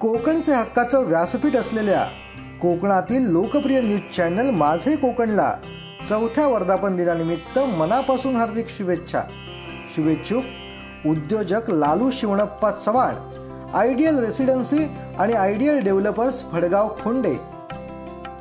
कोकणचे हक्काचं व्यासपीठ असलेल्या कोकणातील लोकप्रिय न्यूज चॅनल माझे कोकणला चौथ्या वर्धापन दिनानिमित्त मनापासून हार्दिक शुभेच्छा. शुभेच्छुक उद्योजक लालू शिवणप्पा चव्हाण आयडियल रेसिडेन्सी आणि आयडियल डेव्हलपर्स फडगाव खोंडे.